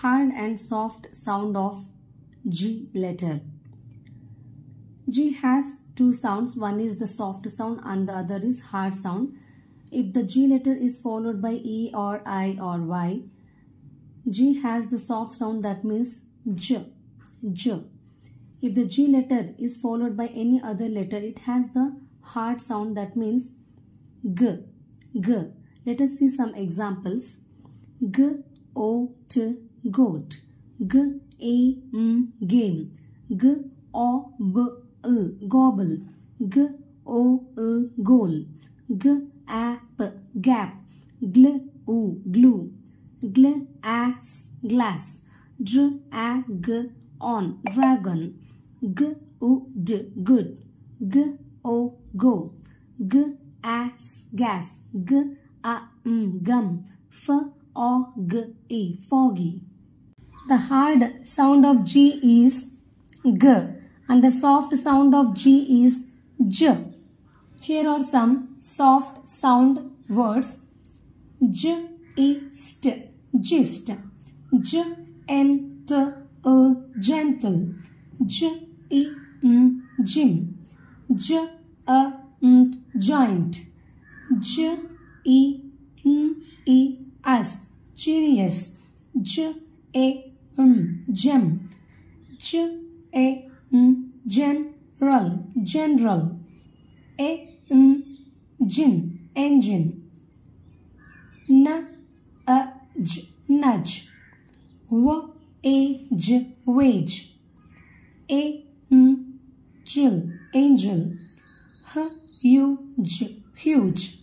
hard and soft sound of G letter. G has two sounds. One is the soft sound and the other is hard sound. If the G letter is followed by E or I or Y, G has the soft sound that means J. J. If the G letter is followed by any other letter, it has the hard sound that means G. G. Let us see some examples. G, O, T, goat. G, A, M, game. G, O, B, L, gobble. G, O, L, goal. G, A, P, gap. Gl, U, glue. Gl, as, glass. Dr, A, G, on, dragon. G, U, D, good. G, O, go. G, as, gas. G, A, M, gum. F, O, G, E, foggy. The hard sound of G is G and the soft sound of G is J. Here are some soft sound words. J, E, st, gist. J, N, T, L, gentle. J, E, M, gym. J, A, M, giant. J, E, M, E, us, genius. J, A, M, gem. J, A, M, general, general. A, M, gin, engine. N, A, J, nudge. W, A, J, wage. A, M, Jill, angel. H, U, J, huge.